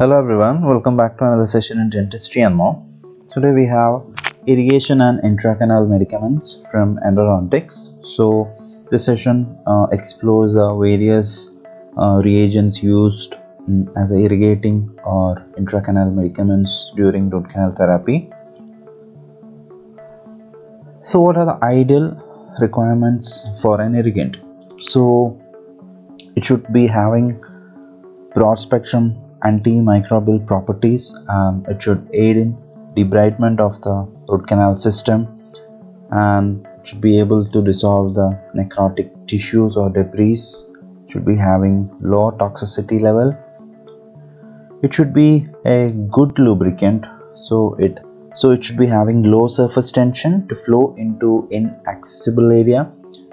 Hello everyone, welcome back to another session in dentistry and more. Today we have irrigation and intracanal medicaments from endodontics. So this session uh, explores uh, various uh, reagents used mm, as irrigating or intracanal medicaments during root canal therapy. So what are the ideal requirements for an irrigant? So it should be having broad spectrum antimicrobial properties and it should aid in debridement of the root canal system and should be able to dissolve the necrotic tissues or debris should be having low toxicity level. It should be a good lubricant so it so it should be having low surface tension to flow into inaccessible area.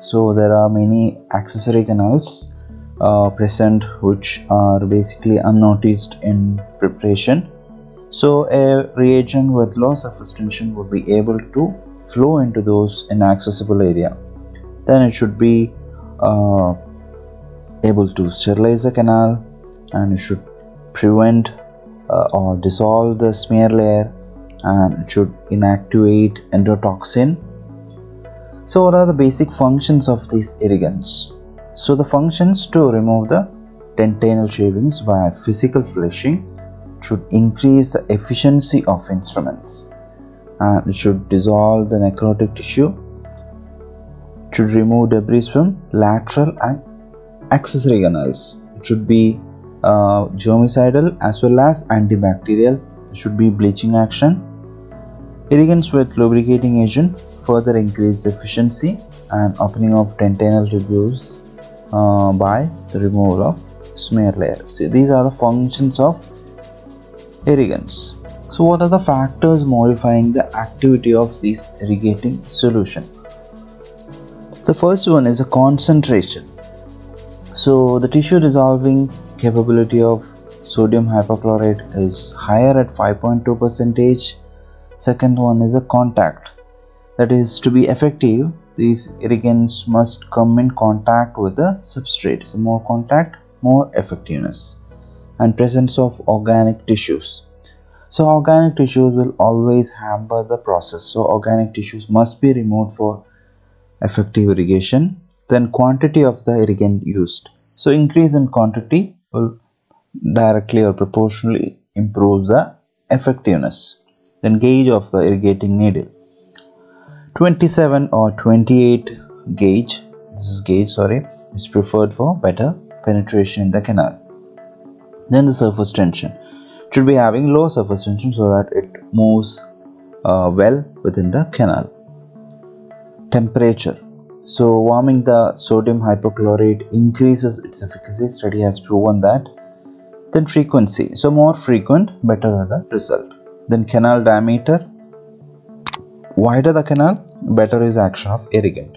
So there are many accessory canals uh, present which are basically unnoticed in preparation. So a reagent with low surface tension would be able to flow into those inaccessible area. Then it should be uh, able to sterilize the canal and it should prevent uh, or dissolve the smear layer and it should inactivate endotoxin. So what are the basic functions of these irrigants so the functions to remove the dentinal shavings by physical flushing should increase the efficiency of instruments. And it should dissolve the necrotic tissue should remove debris from lateral and accessory canals. It should be uh, germicidal as well as antibacterial. It should be bleaching action. Irrigants with lubricating agent further increase efficiency and opening of dentinal tubules uh, by the removal of smear layer. So these are the functions of irrigants. So what are the factors modifying the activity of this irrigating solution? The first one is a concentration. So the tissue dissolving capability of sodium hypochlorite is higher at 5.2 percentage. Second one is a contact. That is to be effective these irrigants must come in contact with the substrate. So more contact more effectiveness and presence of organic tissues. So organic tissues will always hamper the process. So organic tissues must be removed for effective irrigation. Then quantity of the irrigant used. So increase in quantity will directly or proportionally improve the effectiveness. Then gauge of the irrigating needle 27 or 28 gauge. This is gauge sorry. Is preferred for better penetration in the canal. Then the surface tension. Should be having low surface tension so that it moves uh, well within the canal. Temperature. So warming the sodium hypochlorite increases its efficacy. Study has proven that. Then frequency. So more frequent better the result. Then canal diameter. Wider the canal better is action of irrigant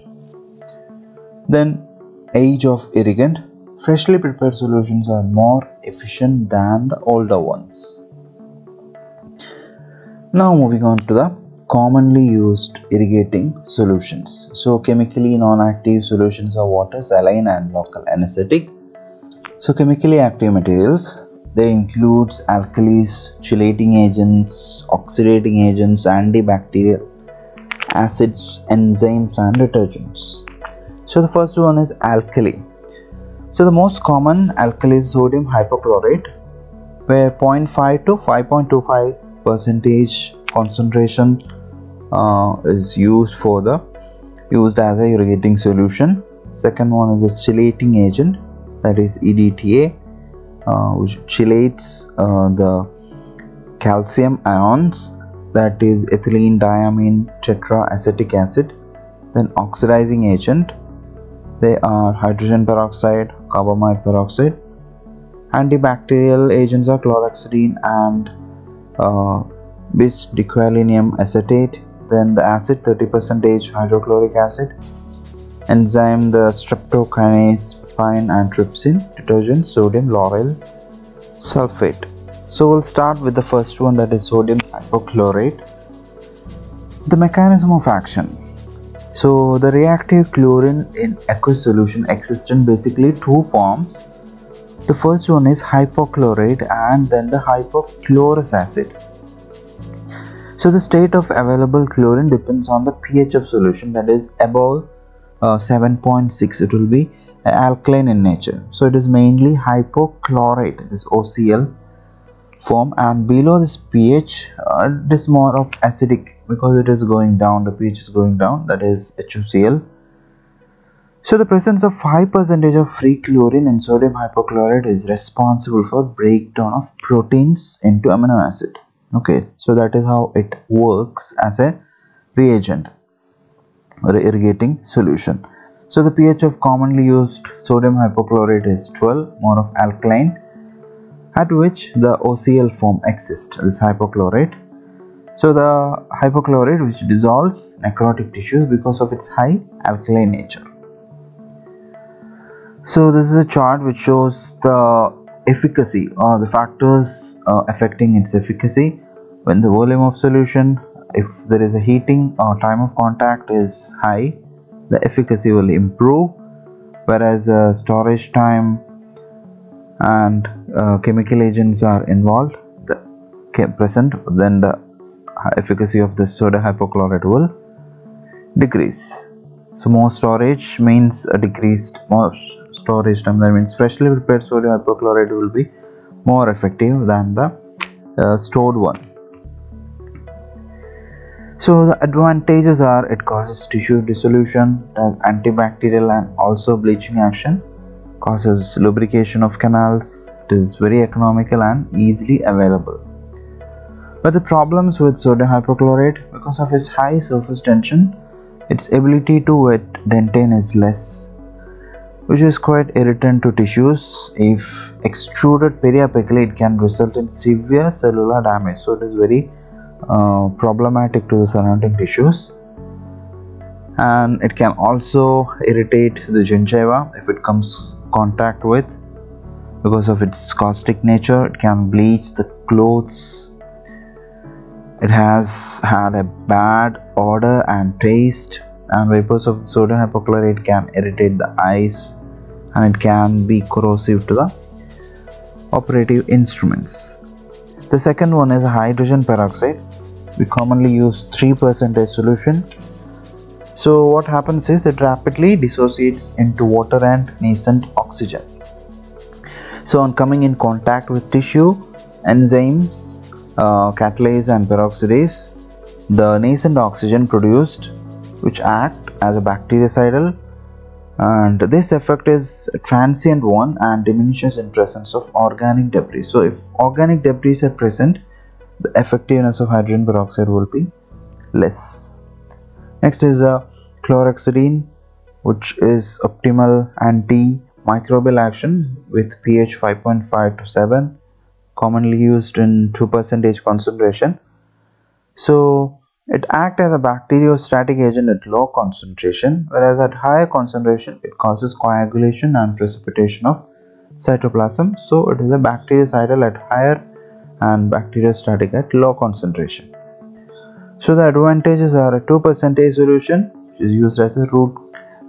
then age of irrigant freshly prepared solutions are more efficient than the older ones. Now moving on to the commonly used irrigating solutions. So chemically non-active solutions are water saline and local anesthetic. So chemically active materials they includes alkalis chelating agents oxidating agents and antibacterial acids, enzymes, and detergents. So, the first one is alkali. So, the most common alkali is sodium hypochlorite, where 0.5 to 5.25 percentage concentration uh, is used for the used as a irrigating solution. Second one is a chelating agent, that is EDTA, uh, which chelates uh, the calcium ions that is ethylene diamine tetraacetic acid then oxidizing agent. They are hydrogen peroxide carbamide peroxide. Antibacterial agents are chlorhexidine and uh, bis acetate. Then the acid 30 percentage hydrochloric acid. Enzyme the streptokinase papain and trypsin detergent sodium lauryl sulfate so we'll start with the first one that is sodium hypochlorite. The mechanism of action. So the reactive chlorine in aqueous solution exists in basically two forms. The first one is hypochlorite and then the hypochlorous acid. So the state of available chlorine depends on the pH of solution that is above uh, 7.6 it will be alkaline in nature. So it is mainly hypochlorite this OCl form and below this pH uh, it is more of acidic because it is going down the pH is going down that is HCl so the presence of 5% of free chlorine in sodium hypochlorite is responsible for breakdown of proteins into amino acid. Okay, so that is how it works as a reagent or irrigating solution. So the pH of commonly used sodium hypochlorite is 12, more of alkaline, at which the OCl form exists, this hypochlorite. So the hypochlorite which dissolves necrotic tissues because of its high alkaline nature. So this is a chart which shows the efficacy or the factors uh, affecting its efficacy when the volume of solution if there is a heating or time of contact is high the efficacy will improve whereas uh, storage time and uh, chemical agents are involved the present then the efficacy of the soda hypochlorite will decrease. So more storage means a decreased more storage time that means freshly prepared sodium hypochlorite will be more effective than the uh, stored one. So the advantages are it causes tissue dissolution has antibacterial and also bleaching action causes lubrication of canals it is very economical and easily available but the problems with sodium hypochlorite because of its high surface tension its ability to wet dentin is less which is quite irritant to tissues. If extruded periapically, it can result in severe cellular damage. So it is very uh, problematic to the surrounding tissues. And it can also irritate the gingiva if it comes contact with because of its caustic nature. It can bleach the clothes. It has had a bad odor and taste and vapors of sodium hypochlorite can irritate the eyes and it can be corrosive to the operative instruments. The second one is hydrogen peroxide. We commonly use 3% solution. So what happens is it rapidly dissociates into water and nascent oxygen. So on coming in contact with tissue, enzymes, uh, catalase and peroxidase, the nascent oxygen produced which act as a bactericidal and this effect is transient one and diminishes in presence of organic debris so if organic debris are present the effectiveness of hydrogen peroxide will be less next is a chlorhexidine which is optimal anti-microbial action with pH 5.5 to 7 commonly used in 2 percentage concentration so it acts as a bacteriostatic agent at low concentration, whereas at higher concentration it causes coagulation and precipitation of cytoplasm. So it is a bactericidal at higher and bacteriostatic at low concentration. So the advantages are a 2% solution which is used as a root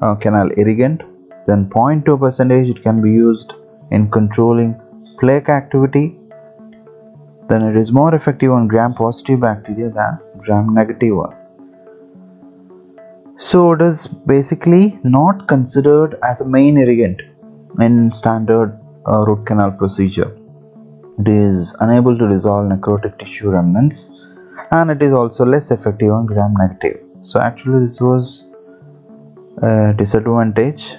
uh, canal irrigant. Then 0.2% it can be used in controlling plaque activity then it is more effective on gram positive bacteria than gram negative one. So it is basically not considered as a main irrigant in standard uh, root canal procedure. It is unable to dissolve necrotic tissue remnants and it is also less effective on gram negative. So actually this was a disadvantage.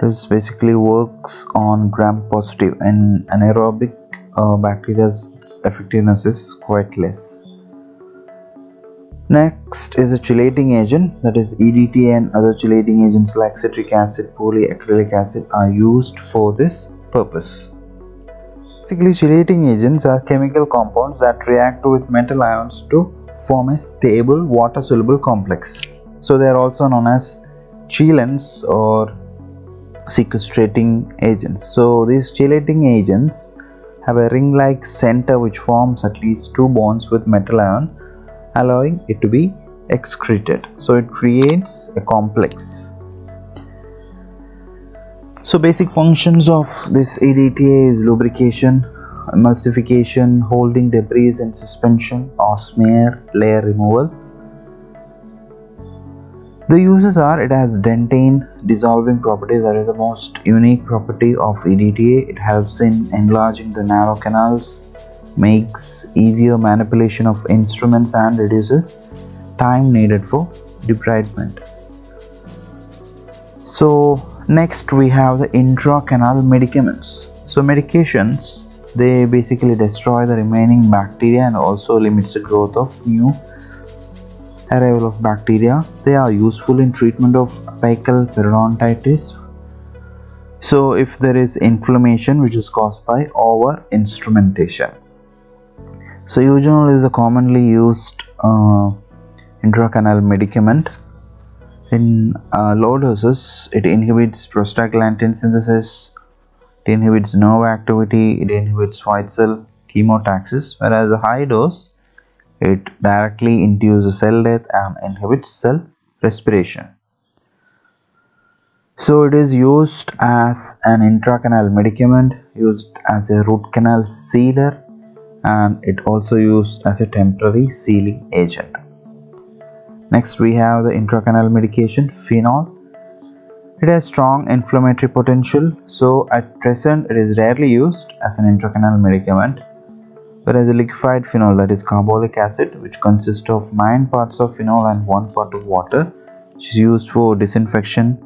This basically works on gram positive and anaerobic uh, bacteria's effectiveness is quite less. Next is a chelating agent that is EDTA and other chelating agents like citric acid, polyacrylic acid are used for this purpose. Basically chelating agents are chemical compounds that react with metal ions to form a stable water soluble complex. So they are also known as chelants or sequestrating agents. So these chelating agents have a ring-like center which forms at least two bonds with metal ion allowing it to be excreted so it creates a complex So basic functions of this EDTA is lubrication, emulsification, holding debris and suspension or smear layer removal. The uses are it has dentin dissolving properties that is the most unique property of EDTA. It helps in enlarging the narrow canals, makes easier manipulation of instruments and reduces time needed for debridement. So next we have the intracanal medicaments. So medications they basically destroy the remaining bacteria and also limits the growth of new arrival of bacteria. They are useful in treatment of apical periodontitis. So if there is inflammation which is caused by over instrumentation. So eugenol is a commonly used uh, intracanal medicament in uh, low doses it inhibits prostaglandin synthesis it inhibits nerve activity it inhibits white cell chemotaxis whereas the high dose it directly induces cell death and inhibits cell respiration. So it is used as an intracanal medicament used as a root canal sealer and it also used as a temporary sealing agent Next we have the intracanal medication phenol. It has strong inflammatory potential so at present it is rarely used as an intracanal medicament whereas a liquefied phenol that is carbolic acid which consists of 9 parts of phenol and 1 part of water which is used for disinfection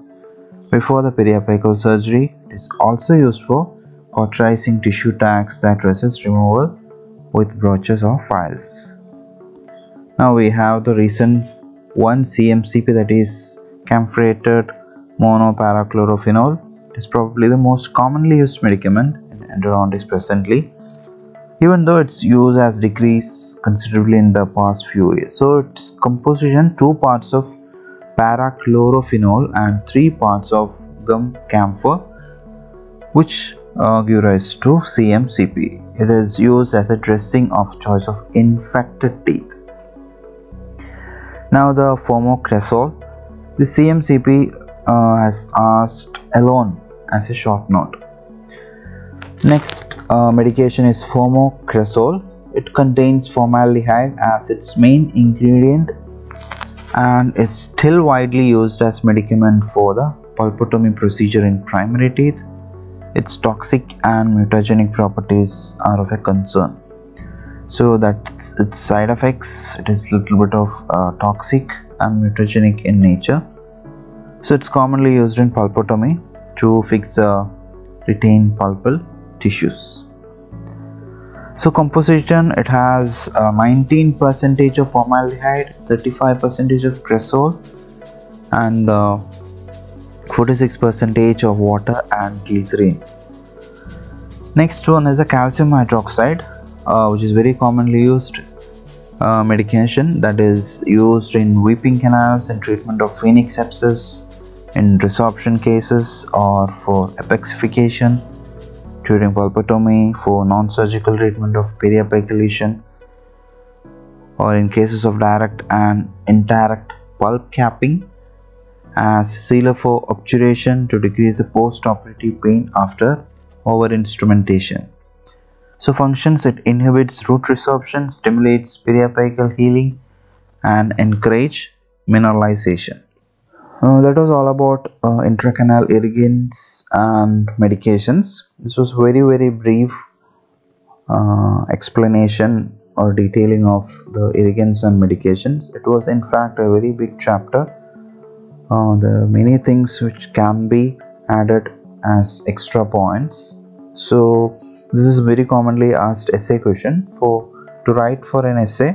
before the periapical surgery. It is also used for cauterizing tissue tags that resist removal with broaches or files. Now we have the recent one CMCP that is camphorated monoparachlorophenol. It is probably the most commonly used medicament in endodontics presently even though its use has decreased considerably in the past few years. So its composition two parts of parachlorophenol and three parts of gum camphor which uh, give rise to CMCP. It is used as a dressing of choice of infected teeth. Now the Formocresol, the CMCP uh, has asked alone as a short note. Next uh, medication is Formocresol. It contains formaldehyde as its main ingredient and is still widely used as medicament for the pulpotomy procedure in primary teeth. Its toxic and mutagenic properties are of a concern so that's its side effects. It is a little bit of uh, toxic and mutagenic in nature. So it's commonly used in pulpotomy to fix the retained pulpal tissues. So composition it has uh, 19 percentage of formaldehyde 35 percentage of cresol and uh, 46 percentage of water and glycerin. Next one is a calcium hydroxide uh, which is very commonly used uh, medication that is used in weeping canals and treatment of phoenix abscess in resorption cases or for apexification during pulpotomy for non-surgical treatment of periapical lesion or in cases of direct and indirect pulp capping as sealer for obturation to decrease the post-operative pain after over instrumentation so functions it inhibits root resorption, stimulates periapical healing and encourage mineralization. Uh, that was all about uh, intracanal irrigants and medications. This was very very brief uh, explanation or detailing of the irrigants and medications. It was in fact a very big chapter. Uh, there are many things which can be added as extra points. So this is very commonly asked essay question for to write for an essay.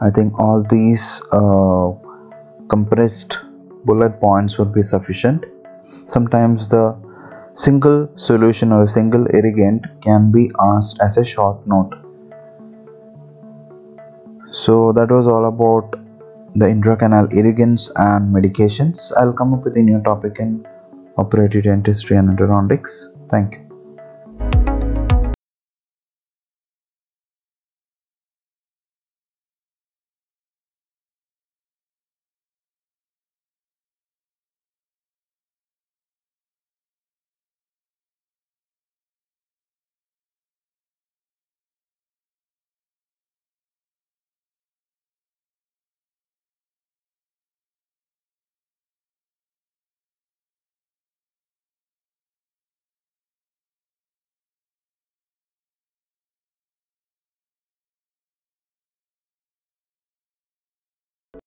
I think all these uh, compressed bullet points would be sufficient. Sometimes the single solution or a single irrigant can be asked as a short note. So that was all about the intracanal irrigants and medications. I'll come up with a new topic in operative dentistry and endodontics thank you